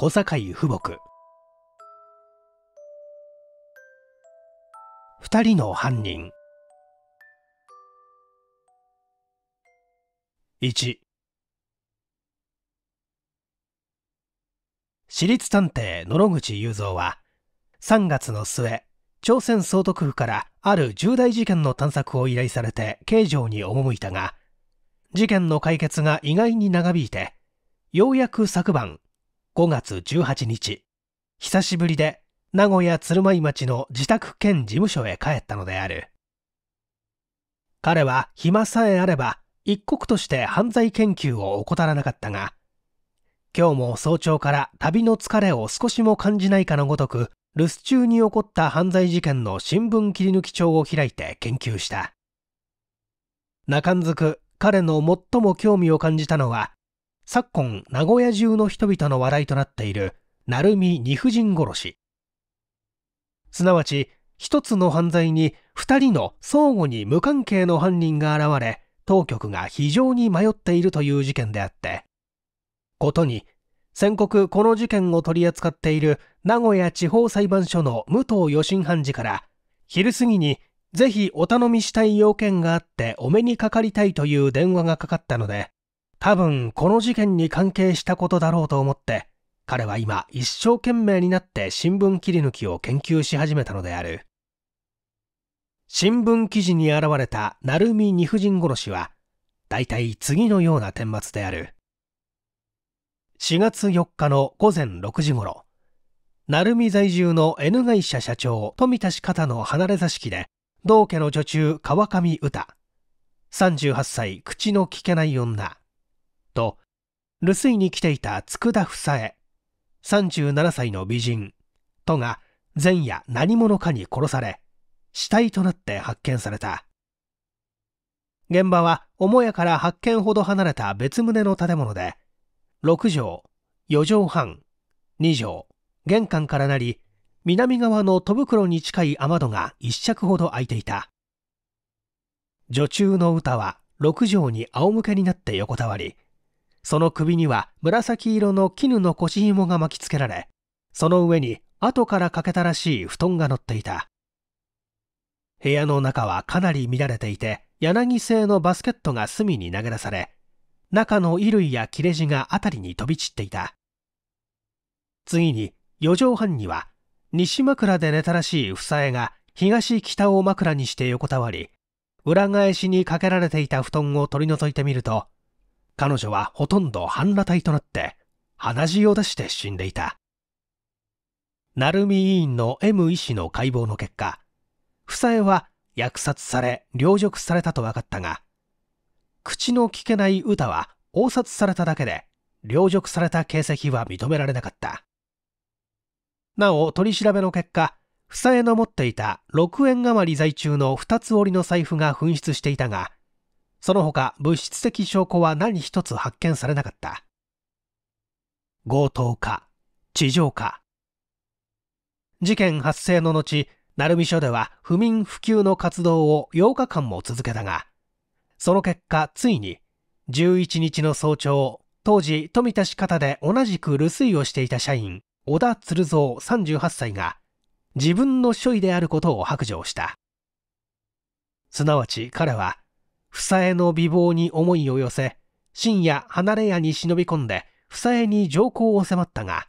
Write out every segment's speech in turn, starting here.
小堺富木二人の犯人。1私立探偵野々口雄三は3月の末朝鮮総督府からある重大事件の探索を依頼されて京城に赴いたが事件の解決が意外に長引いてようやく昨晩5月18日。久しぶりで名古屋鶴舞町の自宅兼事務所へ帰ったのである。彼は暇さえあれば一刻として犯罪研究を怠らなかったが今日も早朝から旅の疲れを少しも感じないかのごとく留守中に起こった犯罪事件の新聞切り抜き帳を開いて研究した。中んずく彼の最も興味を感じたのは昨今名古屋中の人々の話題となっている鳴海二婦人殺し。すなわち一つの犯罪に二人の相互に無関係の犯人が現れ当局が非常に迷っているという事件であってことに先刻この事件を取り扱っている名古屋地方裁判所の武藤余震判事から昼過ぎにぜひお頼みしたい要件があってお目にかかりたいという電話がかかったので多分この事件に関係したことだろうと思って彼は今一生懸命になって新聞切り抜きを研究し始めたのである。新聞記事に現れた鳴海二婦人殺しは大体次のような顛末である。4月4日の午前6時ごろ、鳴海在住の N 会社社長富田氏方の離れ座敷で、同家の女中川上歌、38歳口の聞けない女、と、留守に来ていた佃房江、37歳の美人、とが前夜何者かに殺され、死体となって発見された。現場は母屋から8軒ほど離れた別棟の建物で、6畳、4畳半、2畳、玄関からなり、南側の戸袋に近い雨戸が一尺ほど開いていた。女中の歌は6畳に仰向けになって横たわり、その首には紫色の絹の腰紐が巻きつけられ、その上に後からかけたらしい布団が乗っていた。部屋の中はかなり乱れていて、柳製のバスケットが隅に投げ出され、中の衣類や切れ字が辺りに飛び散っていた。次に、四畳半には、西枕で寝たらしい房江が東北を枕にして横たわり、裏返しにかけられていた布団を取り除いてみると、彼女はほとんど半裸体となって、鼻血を出して死んでいた。鳴海委員の M 医師の解剖の結果、房江は虐殺され、凌辱されたと分かったが、口の聞けない歌は応殺されただけで、凌辱された形跡は認められなかった。なお、取り調べの結果、房江の持っていた6円余り在中の2つ折りの財布が紛失していたが、その他物質的証拠は何一つ発見されなかった。強盗か、地上か。事件発生の後、鳴海署では不眠不休の活動を8日間も続けたが、その結果、ついに、11日の早朝、当時富田氏方で同じく留守居をしていた社員、小田鶴蔵38歳が、自分の所為であることを白状した。すなわち彼は、房江の美貌に思いを寄せ、深夜離れ屋に忍び込んで、房江に上皇を迫ったが、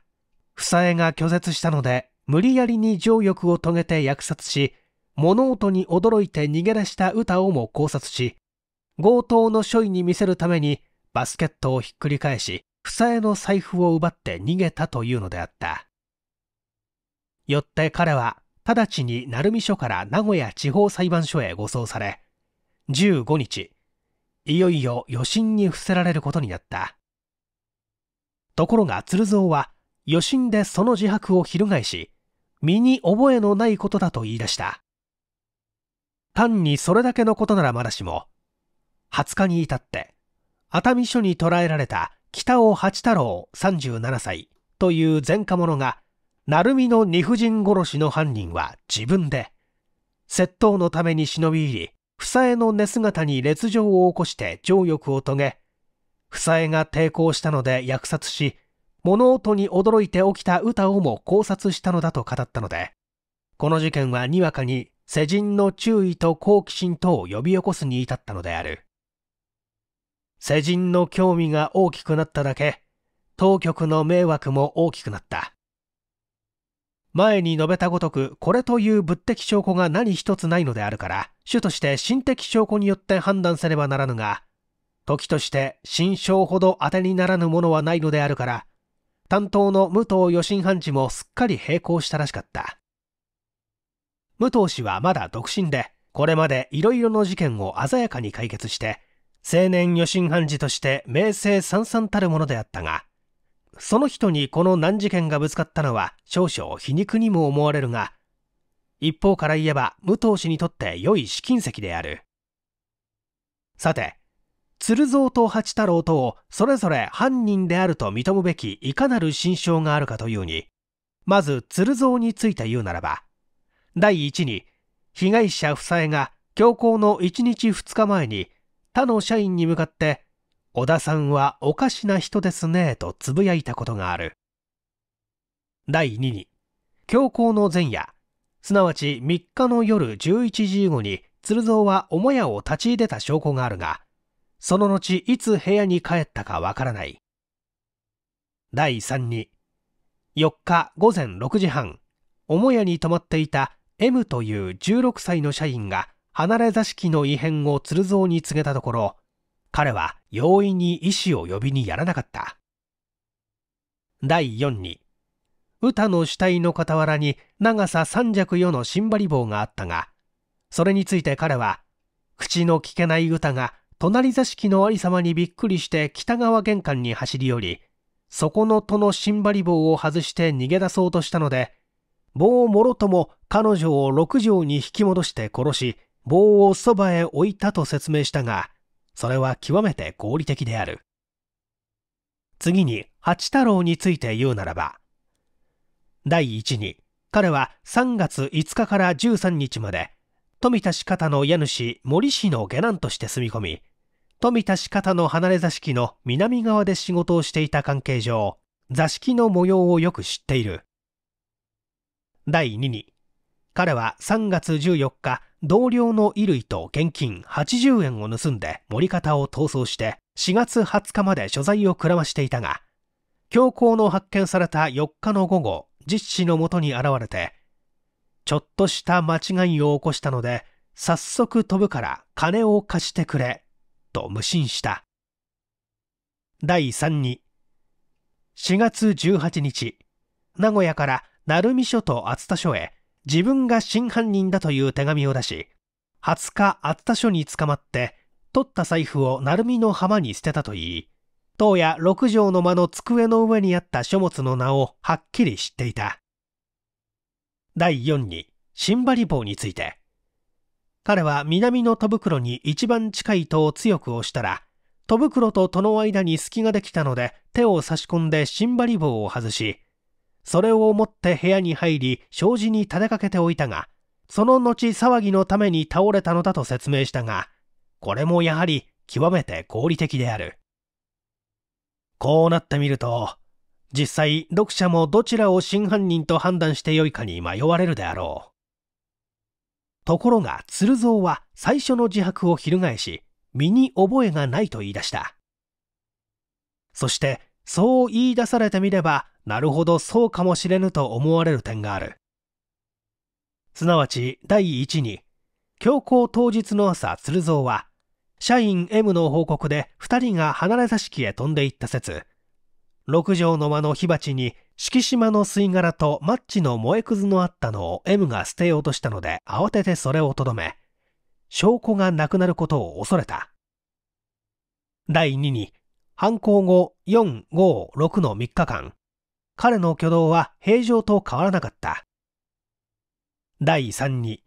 房江が拒絶したので、無理やりに情欲を遂げて虐殺し、物音に驚いて逃げ出した歌をも考察し、強盗の所為に見せるためにバスケットをひっくり返し、房江の財布を奪って逃げたというのであった。よって彼は直ちに鳴海署から名古屋地方裁判所へ護送され、15日、いよいよ余震に伏せられることになった。ところが鶴蔵は余震でその自白を翻し、身に覚えのないことだと言い出した。単にそれだけのことならまだしも、20日に至って熱海署に捕らえられた北尾八太郎37歳という前科者が鳴海の二婦人殺しの犯人は自分で窃盗のために忍び入り房江の寝姿に烈状を起こして情欲を遂げ房江が抵抗したので虐殺し物音に驚いて起きた歌をも考察したのだと語ったので、この事件はにわかに世人の注意と好奇心とを呼び起こすに至ったのである。世人の興味が大きくなっただけ、当局の迷惑も大きくなった。前に述べたごとく、これという物的証拠が何一つないのであるから、主として心的証拠によって判断せねばならぬが、時として心証ほど当てにならぬものはないのであるから、担当の武藤余震判事もすっかり並行したらしかった。武藤氏はまだ独身で、これまでいろいろの事件を鮮やかに解決して、青年余震判事として名声三々たるものであったが、その人にこの難事件がぶつかったのは少々皮肉にも思われるが、一方から言えば武藤氏にとって良い試金石である。さて、鶴蔵と八太郎とをそれぞれ犯人であると認むべきいかなる心象があるかというに、まず鶴蔵について言うならば、第一に、被害者夫妻が強行の1日2日前に他の社員に向かって、小田さんはおかしな人ですねとつぶやいたことがある。第2に、強行の前夜、すなわち3日の夜11時後に鶴蔵は母屋を立ち入れた証拠があるが、その後いつ部屋に帰ったかわからない。第3に、4日午前6時半、母屋に泊まっていた M という16歳の社員が離れ座敷の異変を鶴蔵に告げたところ、彼は容易に医師を呼びにやらなかった。第4に、歌の死体の傍らに長さ三尺余の新張り棒があったが、それについて彼は、口の聞けない歌が隣座敷のありさまにびっくりして北側玄関に走り寄り、そこの戸の新張り棒を外して逃げ出そうとしたので、棒をもろとも彼女を六畳に引き戻して殺し、棒をそばへ置いたと説明したが、それは極めて合理的である。次に、八太郎について言うならば、第一に、彼は3月5日から13日まで、富田氏方の家主森氏の下男として住み込み、富田氏方の離れ座敷の南側で仕事をしていた関係上、座敷の模様をよく知っている。第2に、彼は3月14日、同僚の衣類と現金80円を盗んで森方を逃走して4月20日まで所在をくらましていたが、強行の発見された4日の午後、実子のもとに現れて、ちょっとした間違いを起こしたので、早速飛ぶから金を貸してくれ、と無心した。第3に、4月18日、名古屋から鳴海署と熱田署へ自分が真犯人だという手紙を出し、20日熱田署に捕まって、取った財布を鳴海の浜に捨てたといい、当夜六畳の間の机の上にあった書物の名をはっきり知っていた。第4に、新張り棒について。彼は南の戸袋に一番近い戸を強く押したら、戸袋と戸の間に隙ができたので手を差し込んで新張り棒を外し、それを持って部屋に入り、障子に立てかけておいたが、その後騒ぎのために倒れたのだと説明したが、これもやはり極めて合理的である。こうなってみると、実際読者もどちらを真犯人と判断してよいかに迷われるであろう。ところが鶴蔵は最初の自白を翻し、身に覚えがないと言い出した。そしてそう言い出されてみれば、なるほどそうかもしれぬと思われる点がある。すなわち第一に、強行当日の朝鶴蔵は、社員 M の報告で2人が離れ座敷へ飛んでいった説、六畳の間の火鉢に敷島の吸い殻とマッチの燃えくずのあったのを M が捨てようとしたので慌ててそれをとどめ、証拠がなくなることを恐れた。第2に、犯行後4、5、6の3日間、彼の挙動は平常と変わらなかった。第3に、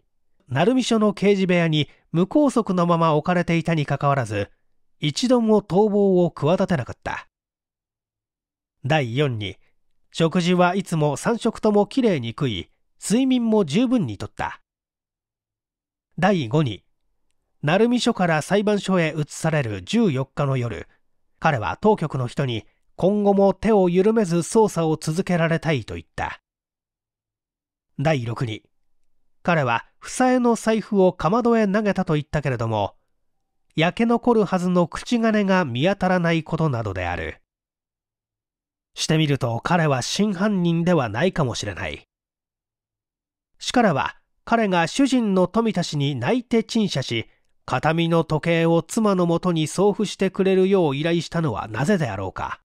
鳴海署の刑事部屋に無拘束のまま置かれていたにかかわらず、一度も逃亡を企てなかった。第4に、食事はいつも3食ともきれいに食い、睡眠も十分にとった。第5に、鳴海署から裁判所へ移される14日の夜、彼は当局の人に今後も手を緩めず捜査を続けられたいと言った。第6に、彼は房江の財布をかまどへ投げたと言ったけれども、焼け残るはずの口金が見当たらないことなどである。してみると彼は真犯人ではないかもしれない。しからは彼が主人の富田氏に泣いて陳謝し、形見の時計を妻のもとに送付してくれるよう依頼したのはなぜであろうか。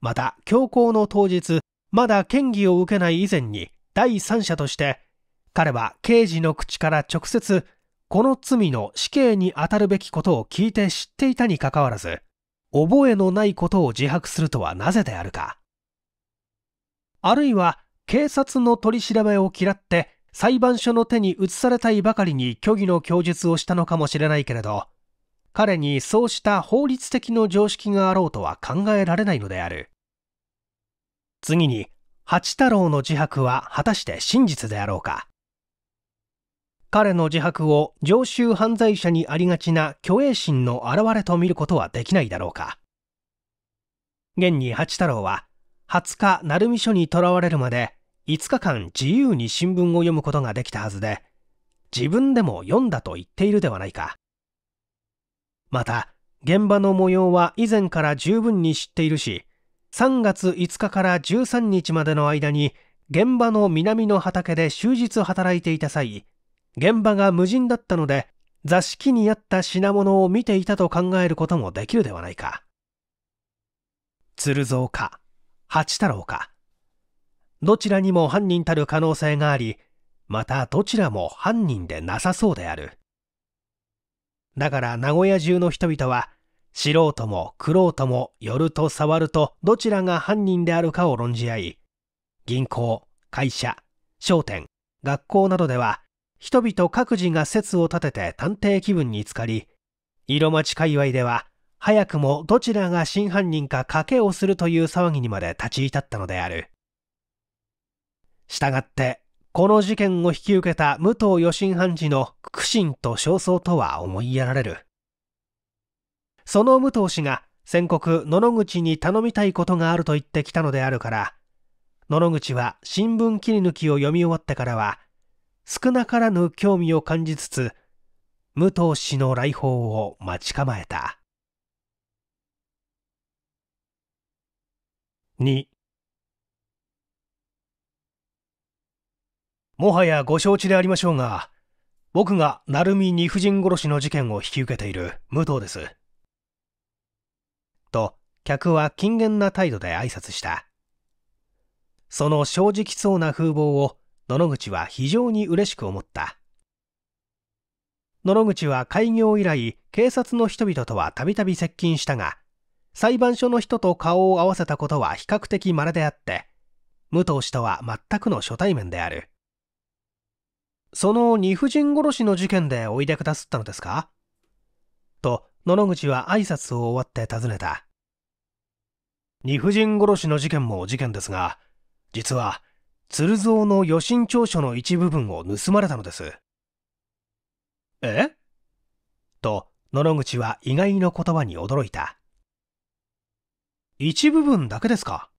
また、強行の当日、まだ嫌疑を受けない以前に、第三者として、彼は刑事の口から直接、この罪の死刑に当たるべきことを聞いて知っていたにかかわらず、覚えのないことを自白するとはなぜであるか。あるいは、警察の取り調べを嫌って、裁判所の手に移されたいばかりに虚偽の供述をしたのかもしれないけれど、彼にそうした法律的の常識があろうとは考えられないのである。次に、八太郎の自白は果たして真実であろうか。彼の自白を常習犯罪者にありがちな虚栄心の表れと見ることはできないだろうか。現に八太郎は、20日鳴海署に囚われるまで5日間自由に新聞を読むことができたはずで、自分でも読んだと言っているではないか。また、現場の模様は以前から十分に知っているし、3月5日から13日までの間に、現場の南の畑で終日働いていた際、現場が無人だったので、座敷にあった品物を見ていたと考えることもできるではないか。鶴蔵か、八太郎か。どちらにも犯人たる可能性があり、またどちらも犯人でなさそうである。だから名古屋中の人々は、素人も玄人も寄ると触るとどちらが犯人であるかを論じ合い、銀行、会社、商店、学校などでは、人々各自が説を立てて探偵気分に浸かり、色町界隈では、早くもどちらが真犯人か賭けをするという騒ぎにまで立ち至ったのである。したがって、この事件を引き受けた武藤余震判事の苦心と焦燥とは思いやられる。その武藤氏が宣告野々口に頼みたいことがあると言ってきたのであるから、野々口は新聞切り抜きを読み終わってからは、少なからぬ興味を感じつつ、武藤氏の来訪を待ち構えた。2もはやご承知でありましょうが、僕が鳴海二夫人殺しの事件を引き受けている武藤です。と、客は謹厳な態度で挨拶した。その正直そうな風貌を、野々口は非常に嬉しく思った。野々口は開業以来、警察の人々とはたびたび接近したが、裁判所の人と顔を合わせたことは比較的稀であって、武藤氏とは全くの初対面である。その二夫人殺しの事件でおいでくだすったのですか？と、野々口は挨拶を終わって尋ねた。二夫人殺しの事件も事件ですが、実は、鶴蔵の予診調書の一部分を盗まれたのです。え？と、野々口は意外の言葉に驚いた。一部分だけですか？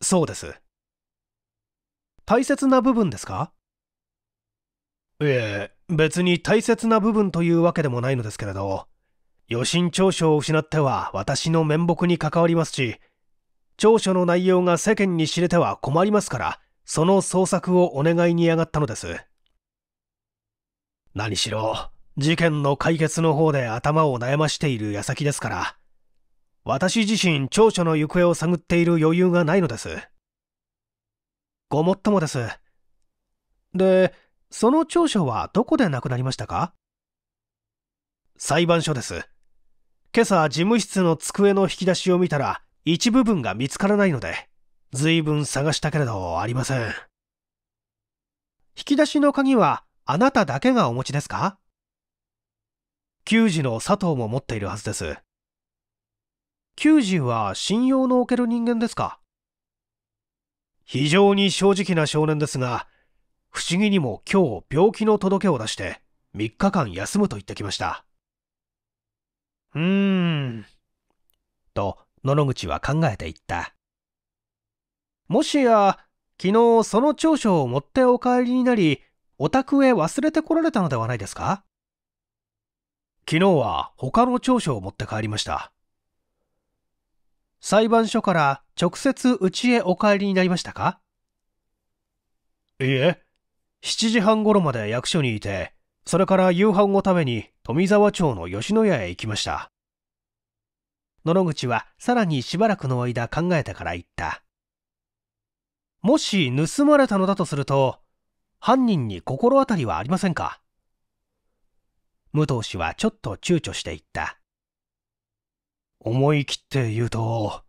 そうです。大切な部分ですか？いえ、別に大切な部分というわけでもないのですけれど、予診調書を失っては私の面目に関わりますし、調書の内容が世間に知れては困りますから、その捜索をお願いに上がったのです。何しろ、事件の解決の方で頭を悩ましている矢先ですから、私自身調書の行方を探っている余裕がないのです。ごもっともです。で、その調書はどこで亡くなりましたか？裁判所です。今朝事務室の机の引き出しを見たら一部分が見つからないので、随分探したけれどありません。引き出しの鍵はあなただけがお持ちですか？球児の佐藤も持っているはずです。球児は信用のおける人間ですか？非常に正直な少年ですが、不思議にも今日病気の届けを出して3日間休むと言ってきました。うーん。と野々口は考えていった。もしや昨日その長所を持ってお帰りになりお宅へ忘れてこられたのではないですか？昨日は他の長所を持って帰りました。裁判所から直接家へお帰りになりましたか？いいえ。7時半頃まで役所にいてそれから夕飯を食べに富沢町の吉野家へ行きました。野々口はさらにしばらくの間考えてから言った。もし盗まれたのだとすると犯人に心当たりはありませんか？武藤氏はちょっと躊躇して言った。思い切って言うと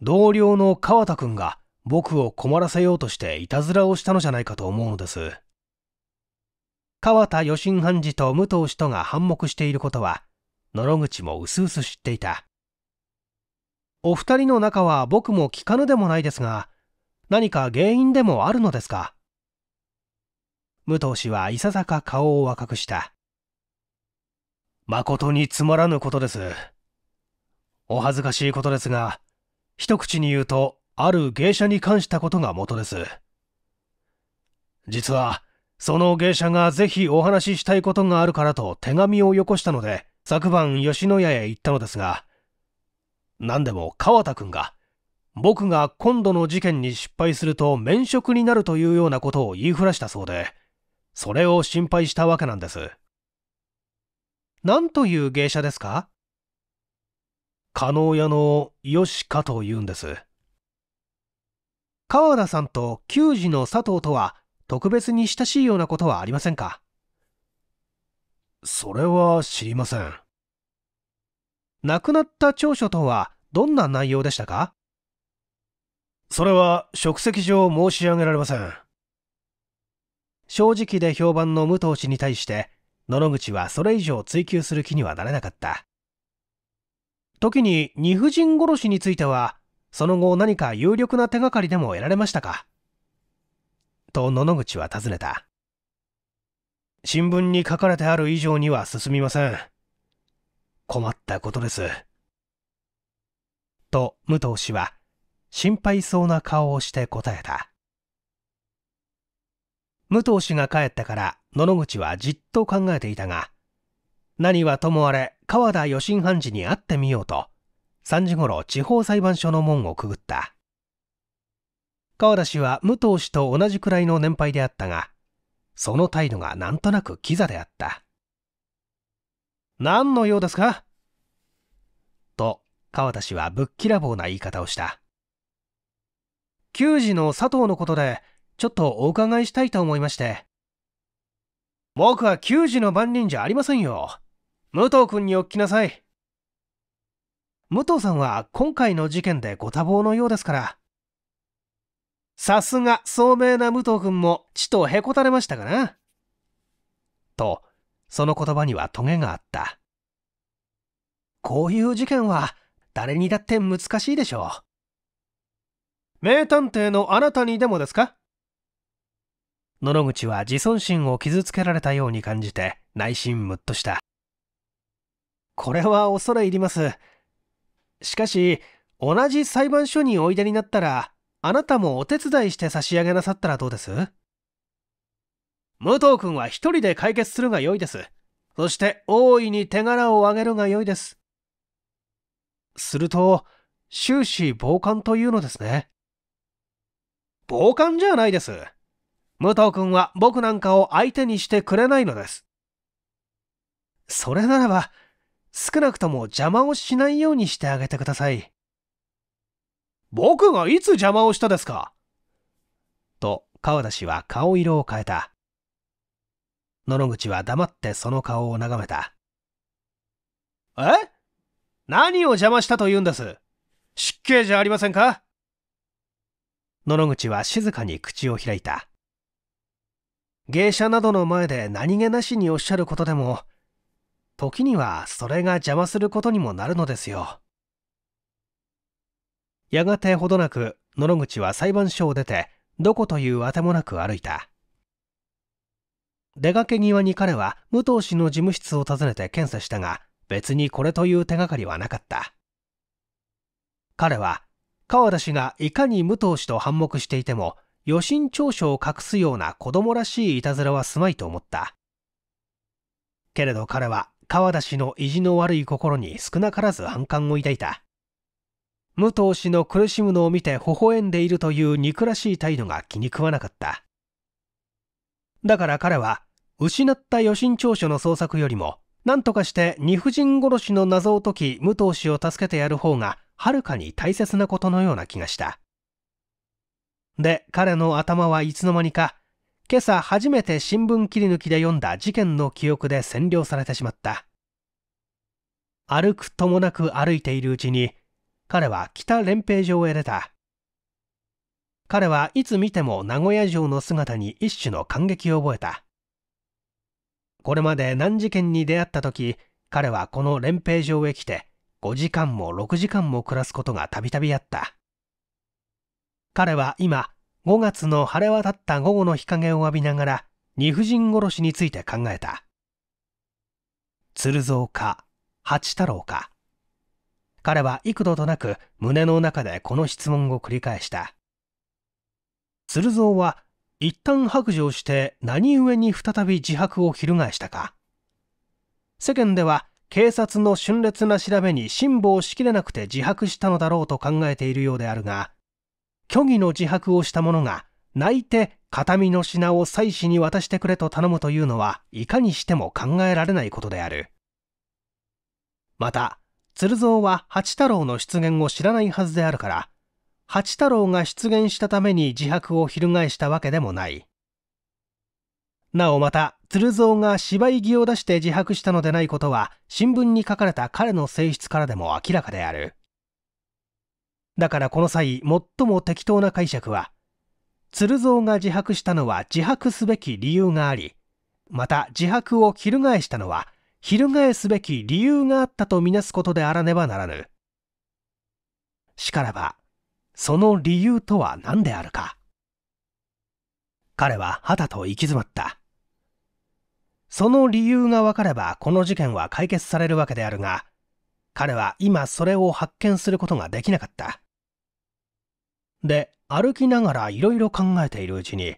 同僚の川田君が僕を困らせようとしていたずらをしたのじゃないかと思うのです。川田余震判事と武藤氏とが反目していることは野々口も薄々知っていた。お二人の仲は僕も聞かぬでもないですが何か原因でもあるのですか？武藤氏はいささか顔を赤くした。誠につまらぬことです。お恥ずかしいことですが一口に言うとある芸者に関したことが元です実はその芸者がぜひお話ししたいことがあるからと手紙をよこしたので、昨晩吉野家へ行ったのですが、何でも川田くんが、僕が今度の事件に失敗すると免職になるというようなことを言いふらしたそうで、それを心配したわけなんです。何という芸者ですか？加納屋の吉かと言うんです。川田さんと球児の佐藤とは特別に親しいようなことはありませんか？それは知りません。亡くなった長所とはどんな内容でしたか？それは職責上申し上げられません。正直で評判の武藤氏に対して野々口はそれ以上追求する気にはなれなかった。時に二婦人殺しについてはその後何か有力な手がかりでも得られましたか？と野々口は尋ねた。新聞に書かれてある以上には進みません。困ったことです。と武藤氏は心配そうな顔をして答えた。武藤氏が帰ってから野々口はじっと考えていたが、何はともあれ川田余震判事に会ってみようと、3時ごろ地方裁判所の門をくぐった。川田氏は武藤氏と同じくらいの年配であったが、その態度がなんとなくキザであった。何の用ですか？と、川田氏はぶっきらぼうな言い方をした。球児の佐藤のことで、ちょっとお伺いしたいと思いまして。僕は球児の番人じゃありませんよ。武藤君におっきなさい。武藤さんは今回の事件でご多忙のようですから、さすが聡明な武藤君もちとへこたれましたかな。と、その言葉にはトゲがあった。こういう事件は誰にだって難しいでしょう。名探偵のあなたにでもですか？野々口は自尊心を傷つけられたように感じて内心ムッとした。これは恐れ入ります。しかし、同じ裁判所においでになったら、あなたもお手伝いして差し上げなさったらどうです？武藤君は一人で解決するが良いです。そして大いに手柄を挙げるが良いです。すると、終始傍観というのですね。傍観じゃないです。武藤君は僕なんかを相手にしてくれないのです。それならば、少なくとも邪魔をしないようにしてあげてください。僕がいつ邪魔をしたですか？と川田氏は顔色を変えた。野々口は黙ってその顔を眺めた。え？何を邪魔したと言うんです？失敬じゃありませんか？野々口は静かに口を開いた。芸者などの前で何気なしにおっしゃることでも、時にはそれが邪魔することにもなるのですよ。やがてほどなく野々口は裁判所を出てどこというあてもなく歩いた。出かけ際に彼は武藤氏の事務室を訪ねて検査したが別にこれという手がかりはなかった。彼は川田氏がいかに武藤氏と反目していても余震長所を隠すような子供らしいいたずらはすまいと思った。けれど彼は川田氏の意地の悪い心に少なからず反感を抱いた。武藤氏の苦しむのを見て微笑んでいるという憎らしい態度が気に食わなかった。だから彼は失った余震調書の捜索よりも何とかして二婦人殺しの謎を解き武藤氏を助けてやる方がはるかに大切なことのような気がした。で彼の頭はいつの間にか今朝初めて新聞切り抜きで読んだ事件の記憶で占領されてしまった。歩くともなく歩いているうちに彼は北連兵場へ出た。彼はいつ見ても名古屋城の姿に一種の感激を覚えた。これまで難事件に出会った時彼はこの連兵場へ来て5時間も6時間も暮らすことがたびたびあった。彼は今5月の晴れ渡った午後の日陰を浴びながら二婦人殺しについて考えた。鶴蔵か八太郎か。彼は幾度となく胸の中でこの質問を繰り返した。鶴蔵は一旦白状して何故に再び自白を翻したか。世間では警察の峻烈な調べに辛抱しきれなくて自白したのだろうと考えているようであるが虚偽の自白をした者が泣いて形見の品を妻子に渡してくれと頼むというのはいかにしても考えられないことである。また鶴蔵は八太郎の出現を知らないはずであるから八太郎が出現したために自白を翻したわけでもない。なおまた鶴蔵が芝居着を出して自白したのでないことは新聞に書かれた彼の性質からでも明らかである。だからこの際最も適当な解釈は鶴蔵が自白したのは自白すべき理由がありまた自白を翻したのは翻すべき理由があったとみなすことであらねばならぬ。しからばその理由とは何であるか。彼は肌と行き詰まった。その理由が分かればこの事件は解決されるわけであるが彼は今それを発見することができなかった。で歩きながらいろいろ考えているうちに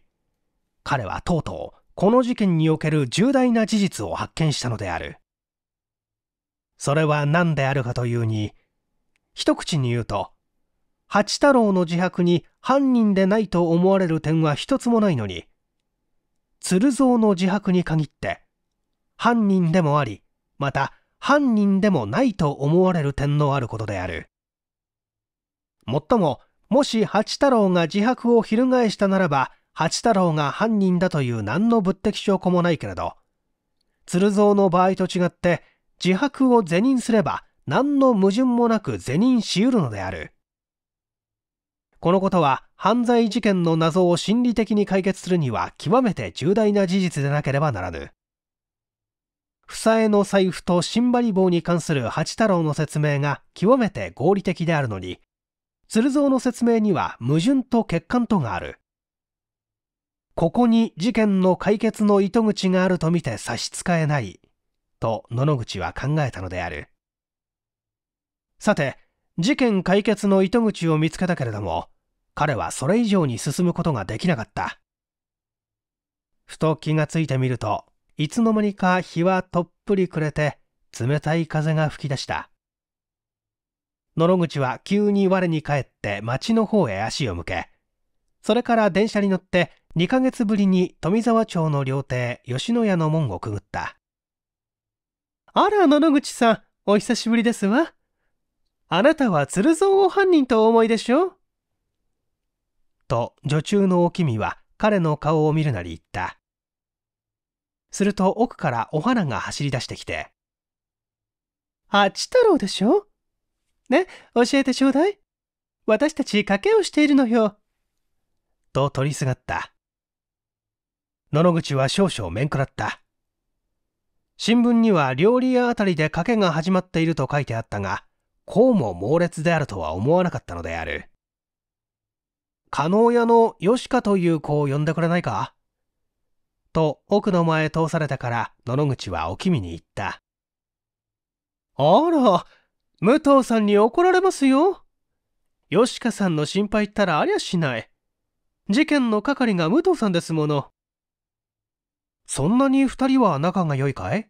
彼はとうとうこの事件における重大な事実を発見したのである。それは何であるかというに一口に言うと八太郎の自白に犯人でないと思われる点は一つもないのに鶴蔵の自白に限って犯人でもありまた犯人でもないと思われる点のあることである。もっとももし八太郎が自白を翻したならば八太郎が犯人だという何の物的証拠もないけれど鶴蔵の場合と違って自白を是認すれば何の矛盾もなく是認しうるのである。このことは犯罪事件の謎を心理的に解決するには極めて重大な事実でなければならぬ。房江の財布と新張り棒に関する八太郎の説明が極めて合理的であるのに鶴蔵の説明には矛盾と欠陥とがある。ここに事件の解決の糸口があると見て差し支えないと野々口は考えたのである。さて事件解決の糸口を見つけたけれども彼はそれ以上に進むことができなかった。ふと気がついてみるといつの間にか日はとっぷり暮れて冷たい風が吹き出した。野々口は急に我に返って町の方へ足を向け、それから電車に乗って2ヶ月ぶりに富沢町の料亭吉野家の門をくぐった。あら、野々口さん、お久しぶりですわ。あなたは鶴蔵を犯人とお思いでしょ？と、女中のお君は彼の顔を見るなり言った。すると奥からお花が走り出してきて、八太郎でしょ？ね、教えてちょうだい。私たち賭けをしているのよ。と取りすがった。野々口は少々面食らった。新聞には料理屋あたりで賭けが始まっていると書いてあったが、こうも猛烈であるとは思わなかったのである。加納屋の吉川という子を呼んでくれないか？と奥の前へ通されたから野々口はおきみに言った。あら、武藤さんに怒られますよ。吉川さんの心配ったらありゃしない。事件の係が武藤さんですもの。そんなに二人は仲が良いかい？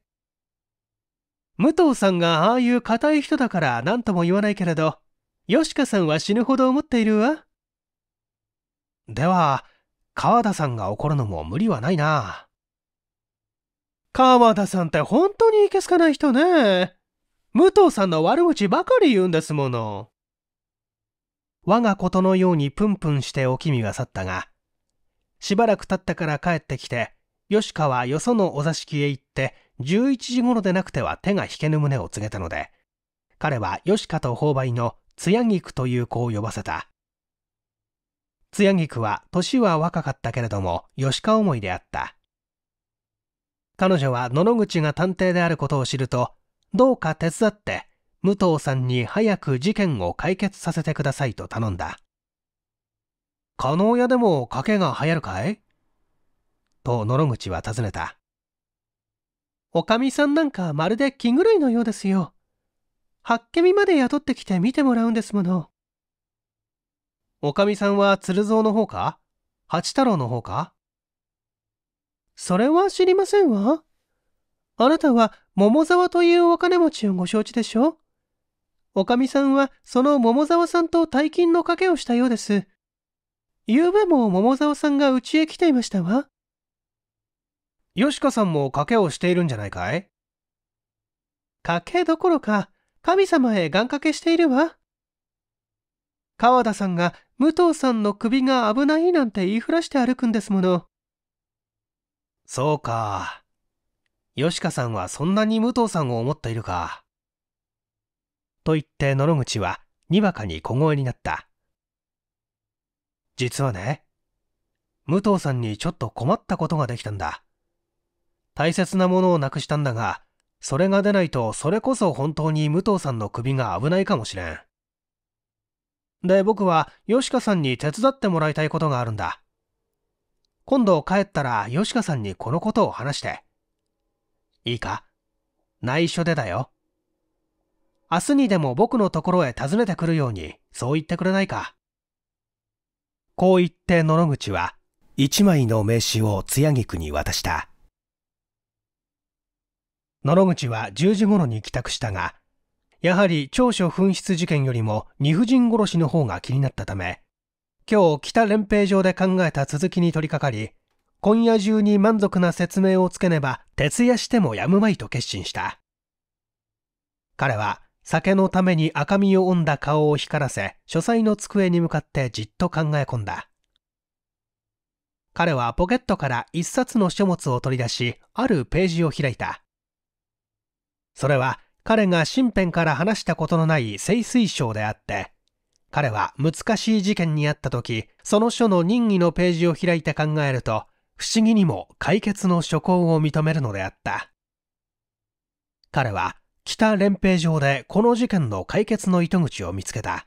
武藤さんがああいう固い人だから何とも言わないけれど、吉川さんは死ぬほど思っているわ。では、川田さんが怒るのも無理はないな。川田さんって本当にいけすかない人ね。武藤さんの悪口ばかり言うんですもの。我がことのようにプンプンしておきみは去ったが、しばらく経ってから帰ってきて、吉川はよそのお座敷へ行って、11時頃でなくては手が引けぬ旨を告げたので、彼は吉川と購買の津屋菊という子を呼ばせた。津屋菊は年は若かったけれども、吉川思いであった。彼女は野々口が探偵であることを知ると、どうか手伝って武藤さんに早く事件を解決させてくださいと頼んだ。加納屋でも賭けが流行るかい？と野々口は尋ねた。おかみさんなんかまるで気狂いのようですよ。八っみまで雇ってきて見てもらうんですもの。おかみさんは鶴蔵の方か？八太郎の方か？それは知りませんわ。あなたは桃沢というお金持ちをご承知でしょおかみさんはその桃沢さんと大金の賭けをしたようです。昨べも桃沢さんが家へ来ていましたわ。よしかさんも賭けをしているんじゃないかい？賭けどころか、神様へ願掛けしているわ。川田さんが武藤さんの首が危ないなんて言いふらして歩くんですもの。そうか。吉川さんはそんなに武藤さんを思っているか。と言って野々口はにわかに小声になった。実はね、武藤さんにちょっと困ったことができたんだ。大切なものをなくしたんだが、それが出ないとそれこそ本当に武藤さんの首が危ないかもしれん。で、僕は吉川さんに手伝ってもらいたいことがあるんだ。今度帰ったら吉川さんにこのことを話して。いいか？内緒でだよ。明日にでも僕のところへ訪ねてくるように、そう言ってくれないか？こう言って野々口は、一枚の名刺を津屋菊に渡した。野々口は10時頃に帰宅したが、やはり長所紛失事件よりも二婦人殺しの方が気になったため、今日北連兵場で考えた続きに取り掛かり、今夜中に満足な説明をつけねば徹夜してもやむまいと決心した。彼は酒のために赤みを帯んだ顔を光らせ、書斎の机に向かってじっと考え込んだ。彼はポケットから一冊の書物を取り出し、あるページを開いた。それは彼が身辺から話したことのない清水章であって、彼は難しい事件にあった時、その書の任意のページを開いて考えると、不思議にも解決の諸行を認めるのであった。彼は北連兵場でこの事件の解決の糸口を見つけた。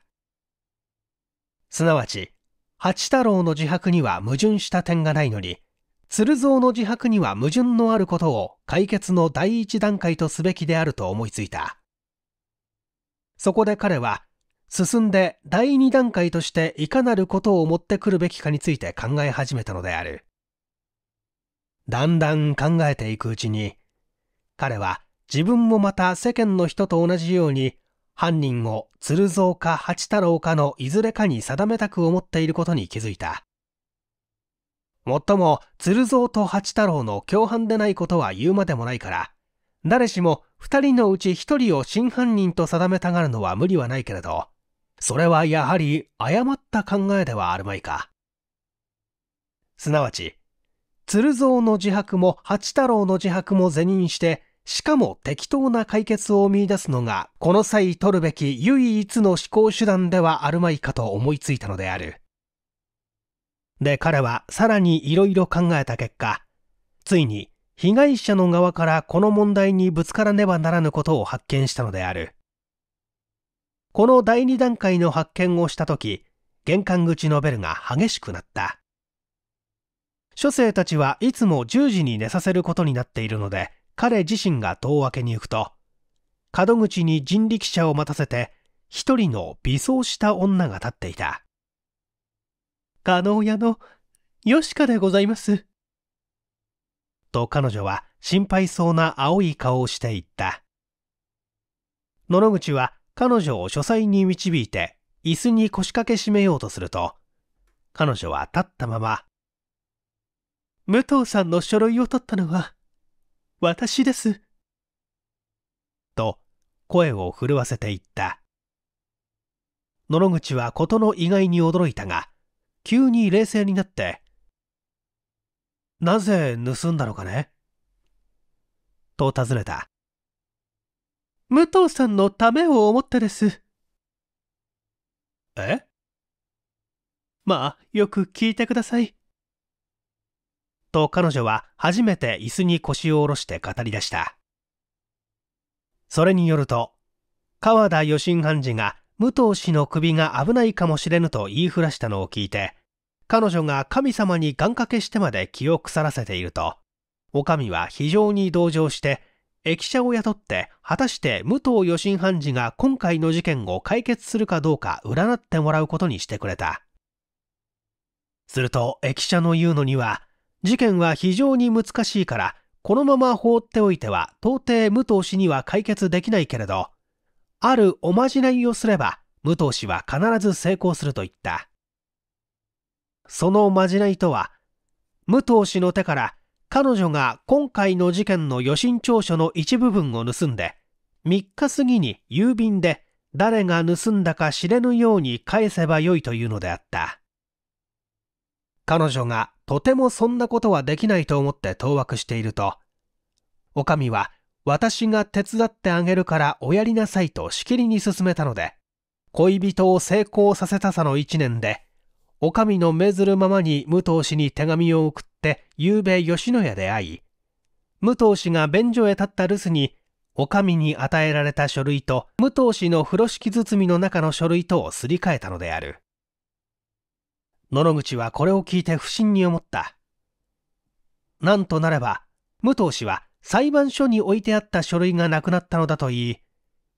すなわち、八太郎の自白には矛盾した点がないのに、鶴蔵の自白には矛盾のあることを解決の第一段階とすべきであると思いついた。そこで彼は、進んで第二段階としていかなることを持ってくるべきかについて考え始めたのである。だんだん考えていくうちに、彼は自分もまた世間の人と同じように犯人を鶴蔵か八太郎かのいずれかに定めたく思っていることに気づいた。もっとも鶴蔵と八太郎の共犯でないことは言うまでもないから、誰しも二人のうち一人を真犯人と定めたがるのは無理はないけれど、それはやはり誤った考えではあるまいか。すなわち、鶴蔵の自白も八太郎の自白も是認して、しかも適当な解決を見出すのが、この際取るべき唯一の思考手段ではあるまいかと思いついたのである。で、彼はさらに色々考えた結果、ついに被害者の側からこの問題にぶつからねばならぬことを発見したのである。この第二段階の発見をしたとき、玄関口のベルが激しくなった。諸生たちはいつも10時に寝させることになっているので、彼自身が戸を開けに行くと、門口に人力車を待たせて、一人の偽装した女が立っていた。加納屋の吉川でございます。と彼女は心配そうな青い顔をして言った。野々口は彼女を書斎に導いて椅子に腰掛け締めようとすると、彼女は立ったまま、武藤さんの書類を取ったのは私です。と声を震わせて言った。野々口は事の意外に驚いたが、急に冷静になって、なぜ盗んだのかね？と尋ねた。武藤さんのためを思ってです。え？まあ、よく聞いてください。と彼女は初めて椅子に腰を下ろして語り出した。それによると、川田義信判事が武藤氏の首が危ないかもしれぬと言いふらしたのを聞いて、彼女が神様に願掛けしてまで気を腐らせていると、お上は非常に同情して、駅舎を雇って果たして武藤義信判事が今回の事件を解決するかどうか占ってもらうことにしてくれた。すると駅舎の言うのには、事件は非常に難しいから、このまま放っておいては到底武藤氏には解決できないけれど、あるおまじないをすれば、武藤氏は必ず成功すると言った。そのまじないとは、武藤氏の手から彼女が今回の事件の予診調書の一部分を盗んで、3日過ぎに郵便で誰が盗んだか知れぬように返せばよいというのであった。彼女がとてもそんなことはできないと思って当惑していると、お上は私が手伝ってあげるからおやりなさいとしきりに勧めたので、恋人を成功させたさの一年で、お上の命ずるままに武藤氏に手紙を送って夕べ吉野家で会い、武藤氏が便所へ立った留守に、お上に与えられた書類と武藤氏の風呂敷包みの中の書類とをすり替えたのである。野々口はこれを聞いて不審に思った。なんとなれば、武藤氏は裁判所に置いてあった書類がなくなったのだと言い、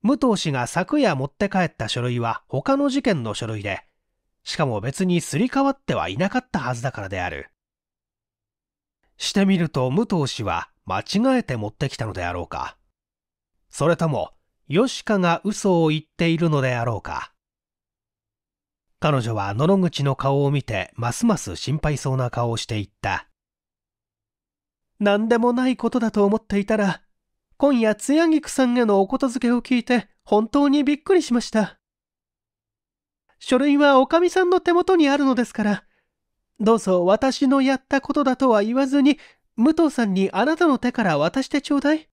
武藤氏が昨夜持って帰った書類は他の事件の書類で、しかも別にすり替わってはいなかったはずだからである。してみると武藤氏は間違えて持ってきたのであろうか。それとも、吉川が嘘を言っているのであろうか。彼女は野々口の顔を見てますます心配そうな顔をしていった。何でもないことだと思っていたら、今夜津屋菊さんへのおことづけを聞いて本当にびっくりしました。書類はおかみさんの手元にあるのですから、どうぞ私のやったことだとは言わずに、武藤さんにあなたの手から渡してちょうだい。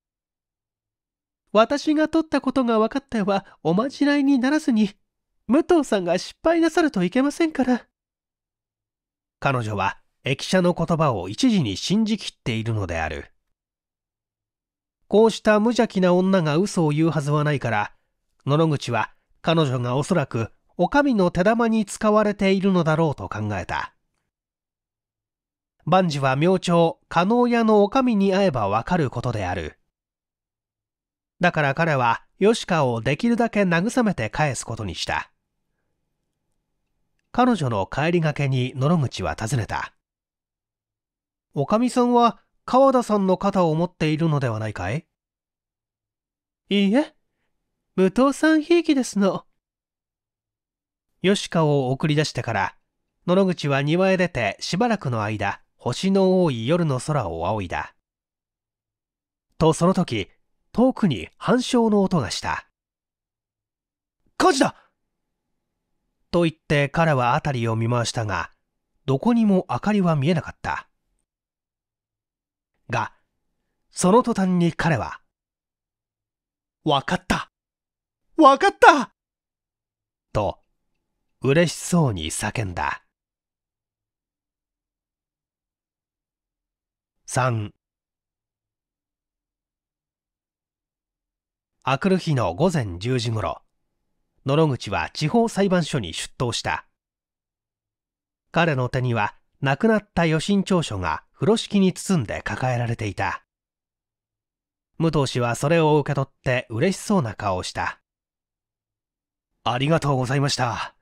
私が取ったことが分かってはおまじないにならずに、武藤さんが失敗なさるといけませんから。彼女は駅舎の言葉を一時に信じきっているのである。こうした無邪気な女が嘘を言うはずはないから、野々口は彼女がおそらくお上の手玉に使われているのだろうと考えた。万事は明朝、加納屋のお上に会えばわかることである。だから彼は吉川をできるだけ慰めて返すことにした。彼女の帰りがけに野々口は尋ねた。おかみさんは川田さんの肩を持っているのではないかい？いいえ、武藤さんひいきですの。吉川を送り出してから、野々口は庭へ出てしばらくの間、星の多い夜の空を仰いだ。とその時、遠くに反響の音がした。火事だと言って彼は辺りを見回したが、どこにも明かりは見えなかった。が、その途端に彼は、わかったわかったと、嬉しそうに叫んだ。3あくる日の午前10時ごろ、野々口は地方裁判所に出頭した。彼の手には亡くなった予診調書が風呂敷に包んで抱えられていた。武藤氏はそれを受け取って嬉しそうな顔をした。ありがとうございました。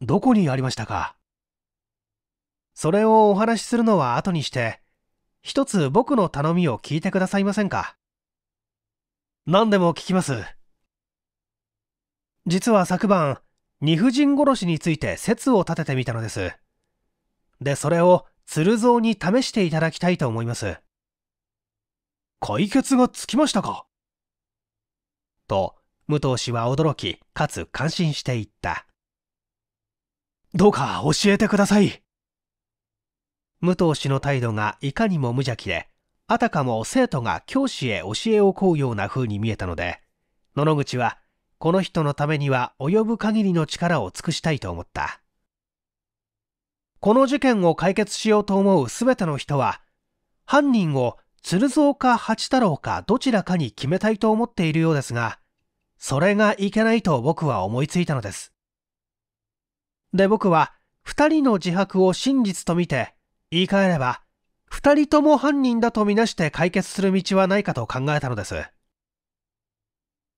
どこにありましたか？それをお話しするのは後にして、一つ僕の頼みを聞いてくださいませんか？何でも聞きます。実は昨晩、二婦人殺しについて説を立ててみたのです。で、それを鶴蔵に試していただきたいと思います。解決がつきましたか？と、武藤氏は驚き、かつ感心していった。どうか教えてください。武藤氏の態度がいかにも無邪気で、あたかも生徒が教師へ教えを請うような風に見えたので、野々口は、この人のためには及ぶ限りの力を尽くしたいと思った。この事件を解決しようと思うすべての人は、犯人を鶴蔵か八太郎かどちらかに決めたいと思っているようですが、それがいけないと僕は思いついたのです。で、僕は二人の自白を真実と見て、言い換えれば、二人とも犯人だとみなして解決する道はないかと考えたのです。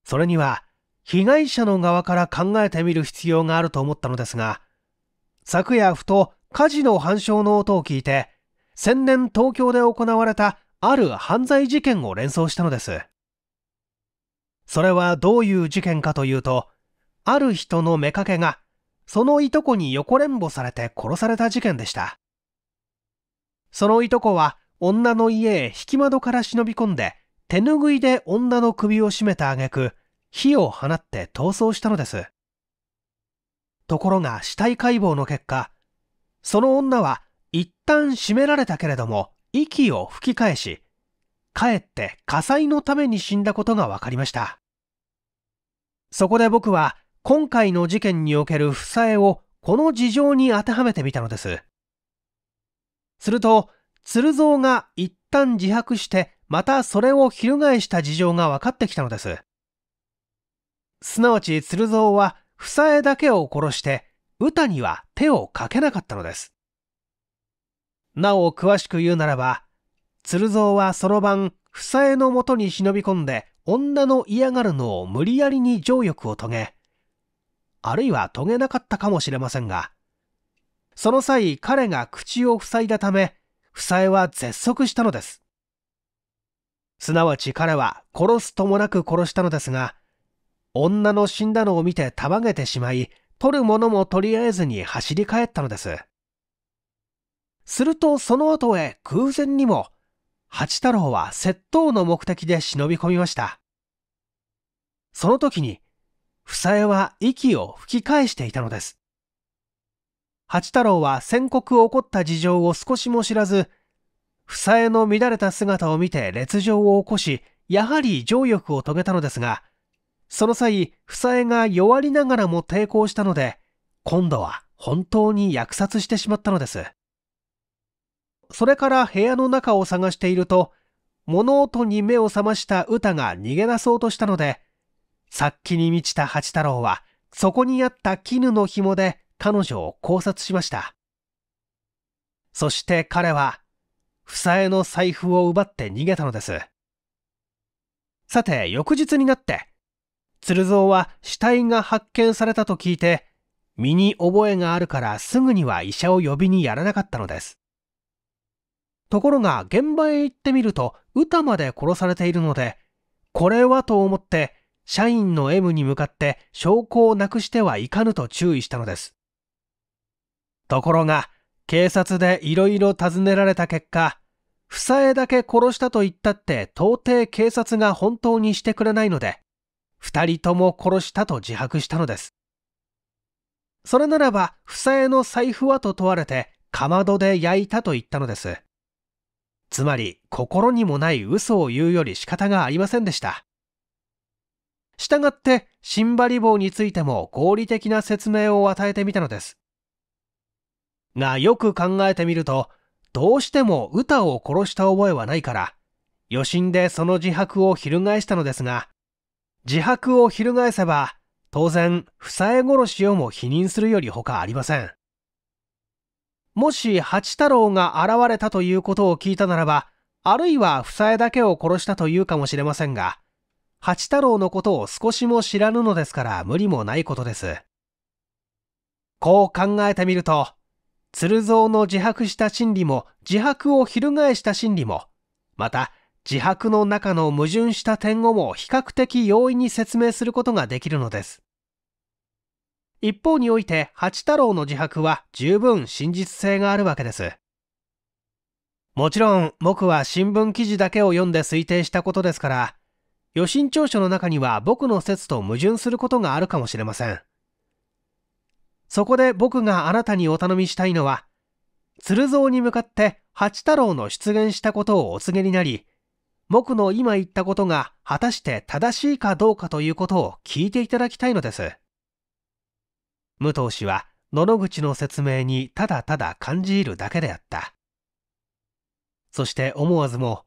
それには、被害者の側から考えてみる必要があると思ったのですが、昨夜ふと火事の反証の音を聞いて、先年東京で行われたある犯罪事件を連想したのです。それはどういう事件かというと、ある人の妾が、そのいとこに横連母されて殺された事件でした。そのいとこは女の家へ引き窓から忍び込んで、手拭いで女の首を絞めた挙句、火を放って逃走したのです。ところが死体解剖の結果、その女は一旦締められたけれども、息を吹き返し、かえって火災のために死んだことが分かりました。そこで僕は今回の事件における負債をこの事情に当てはめてみたのです。すると、鶴蔵が一旦自白してまたそれを翻した事情が分かってきたのです。すなわち鶴蔵は負債だけを殺して歌には手をかけなかったのです。なお詳しく言うならば、鶴蔵はその晩、房江のもとに忍び込んで女の嫌がるのを無理やりに情欲を遂げ、あるいは遂げなかったかもしれませんが、その際彼が口を塞いだため、房江は絶足したのです。すなわち彼は殺すともなく殺したのですが、女の死んだのを見てたまげてしまい、取るものもとりあえずに走り帰ったのです。するとその後へ偶然にも、八太郎は窃盗の目的で忍び込みました。その時に、房江は息を吹き返していたのです。八太郎は宣告起こった事情を少しも知らず、房江の乱れた姿を見て劣情を起こし、やはり情欲を遂げたのですが、その際、房江が弱りながらも抵抗したので、今度は本当に虐殺してしまったのです。それから部屋の中を探していると、物音に目を覚ました歌が逃げ出そうとしたので、殺気に満ちた八太郎は、そこにあった絹の紐で彼女を考察しました。そして彼は、房江の財布を奪って逃げたのです。さて、翌日になって、鶴蔵は死体が発見されたと聞いて、身に覚えがあるからすぐには医者を呼びにやらなかったのです。ところが現場へ行ってみると歌まで殺されているので、これはと思って社員の M に向かって証拠をなくしてはいかぬと注意したのです。ところが警察でいろいろ尋ねられた結果、房江だけ殺したと言ったって到底警察が本当にしてくれないので、二人とも殺したと自白したのです。それならば、房江の財布はと問われて、かまどで焼いたと言ったのです。つまり心にもない嘘を言うより仕方がありませんでした。したがってシンバリ棒についても合理的な説明を与えてみたのです。がよく考えてみると、どうしても歌を殺した覚えはないから、余震でその自白を翻したのですが、自白を翻せば、当然、房江殺しをも否認するより他ありません。もし八太郎が現れたということを聞いたならば、あるいは房江だけを殺したというかもしれませんが、八太郎のことを少しも知らぬのですから無理もないことです。こう考えてみると、鶴蔵の自白した真理も自白を翻した真理も、また自白の中の矛盾した点をも比較的容易に説明することができるのです。一方において八太郎の自白は十分真実性があるわけです。もちろん僕は新聞記事だけを読んで推定したことですから、予診調書の中には僕の説と矛盾することがあるかもしれません。そこで僕があなたにお頼みしたいのは、鶴蔵に向かって八太郎の出現したことをお告げになり、僕の今言ったことが果たして正しいかどうかということを聞いていただきたいのです。武藤氏は野々口の説明にただただ感じ入るだけであった。そして思わずも、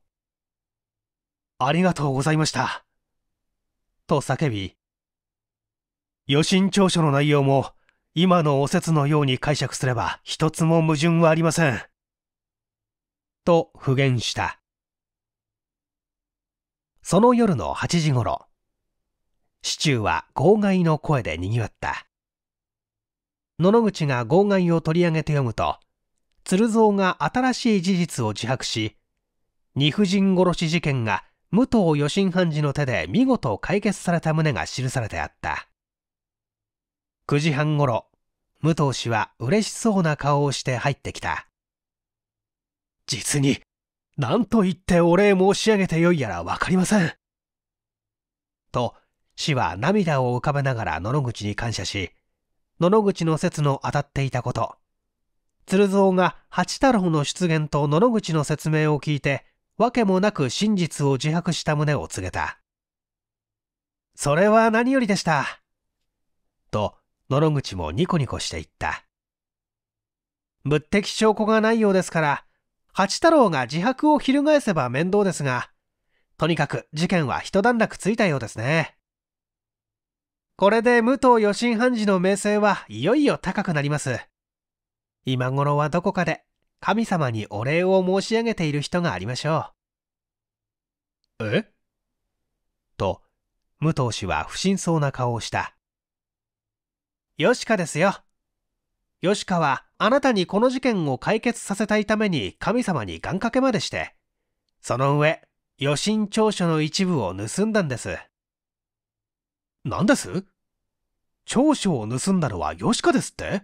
ありがとうございました。と叫び、予診調書の内容も今のお説のように解釈すれば一つも矛盾はありません。と復元した。その夜の8時ごろ、市中は号外の声で賑わった。野々口が号外を取り上げて読むと、鶴蔵が新しい事実を自白し、二婦人殺し事件が武藤余震判事の手で見事解決された旨が記されてあった。9時半ごろ、武藤氏は嬉しそうな顔をして入ってきた。実に、何と言ってお礼申し上げてよいやらわかりません。と、氏は涙を浮かべながら野々口に感謝し、野々口の説の当たっていたこと、鶴蔵が八太郎の出現と野々口の説明を聞いて、わけもなく真実を自白した旨を告げた。それは何よりでした？と、野々口もニコニコして言った。物的証拠がないようですから、八太郎が自白を翻せば面倒ですが、とにかく事件は一段落ついたようですね。これで武藤余震判事の名声はいよいよ高くなります。今頃はどこかで神様にお礼を申し上げている人がありましょう。え？と、武藤氏は不審そうな顔をした。よしかですよ。よしかはあなたにこの事件を解決させたいために神様に願掛けまでして、その上、余震調書の一部を盗んだんです。何です？長所を盗んだのはヨシカですって？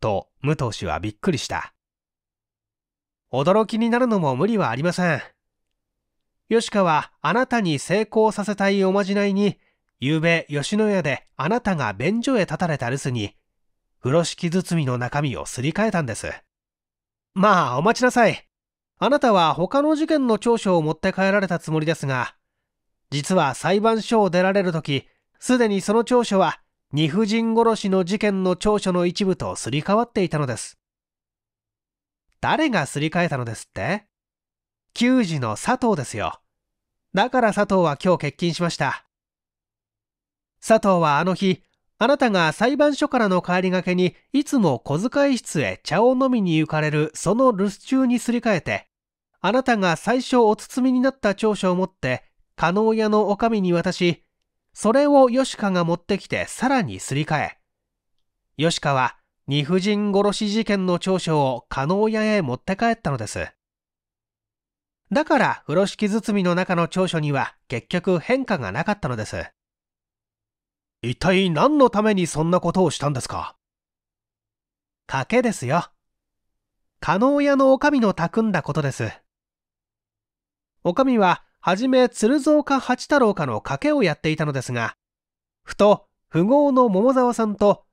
と、武藤氏はびっくりした。驚きになるのも無理はありません。ヨシカはあなたに成功させたいおまじないに、ゆうべ吉野家であなたが便所へ立たれた留守に、風呂敷包みの中身をすり替えたんです。まあ、お待ちなさい。あなたは他の事件の調書を持って帰られたつもりですが、実は裁判所を出られるとき、すでにその調書は、二婦人殺しの事件の調書の一部とすり替わっていたのです。誰がすり替えたのですって？給仕の佐藤ですよ。だから佐藤は今日欠勤しました。佐藤はあの日、あなたが裁判所からの帰りがけにいつも小遣い室へ茶を飲みに行かれるその留守中にすり替えて、あなたが最初お包みになった調書を持って加納屋の女将に渡し、それを吉川が持ってきてさらにすり替え、吉川は二婦人殺し事件の調書を加納屋へ持って帰ったのです。だから風呂敷包みの中の調書には結局変化がなかったのです。一体何のためにそんなことをしたんですか？賭けですよ。加納屋の女将の匠んだことです。女将ははじめ鶴蔵か八太郎かの賭けをやっていたのですが、ふと富豪の桃沢さんと、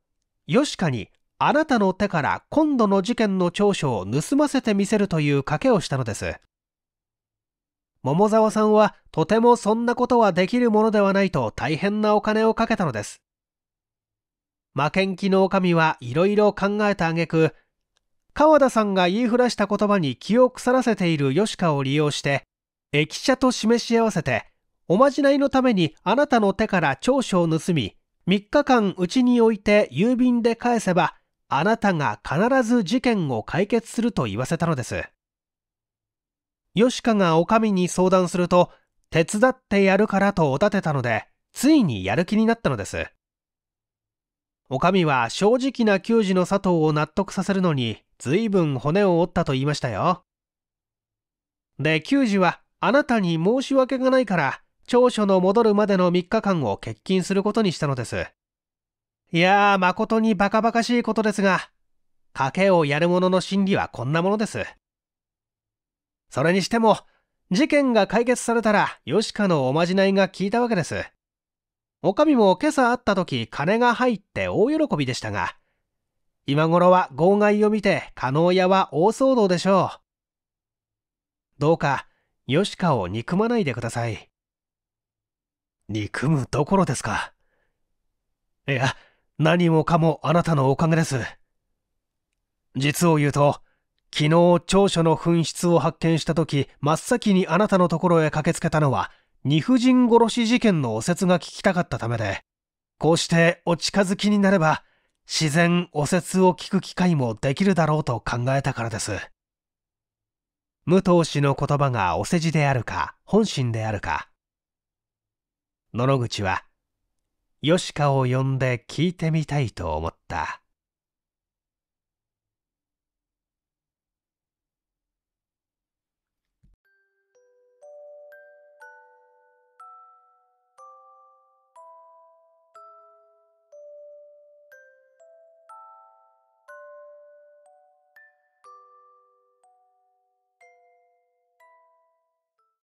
吉かにあなたの手から今度の事件の調書を盗ませてみせるという賭けをしたのです。桃沢さんはとてもそんなことはできるものではないと大変なお金をかけたのです。負けん気の女将はいろいろ考えた挙句、川田さんが言いふらした言葉に気を腐らせている吉川を利用して、駅舎と示し合わせて、おまじないのためにあなたの手から長所を盗み、3日間うちに置いて郵便で返せば、あなたが必ず事件を解決すると言わせたのです。吉川がお上に相談すると、手伝ってやるからとお立てたので、ついにやる気になったのです。お上は正直な給仕の佐藤を納得させるのに、随分骨を折ったと言いましたよ。で、給仕は、あなたに申し訳がないから、長所の戻るまでの3日間を欠勤することにしたのです。いやー、誠にバカバカしいことですが、賭けをやる者の心理はこんなものです。それにしても、事件が解決されたら、吉川のおまじないが効いたわけです。おかみも今朝会った時、金が入って大喜びでしたが、今頃は号外を見て、加納屋は大騒動でしょう。どうか、吉川を憎まないでください。憎むどころですか。いや、何もかもあなたのおかげです。実を言うと、昨日長所の紛失を発見した時、真っ先にあなたのところへ駆けつけたのは、二婦人殺し事件のお説が聞きたかったためで、こうしてお近づきになれば、自然お説を聞く機会もできるだろうと考えたからです。武藤氏の言葉がお世辞であるか、本心であるか。野々口は、吉川を呼んで聞いてみたいと思った。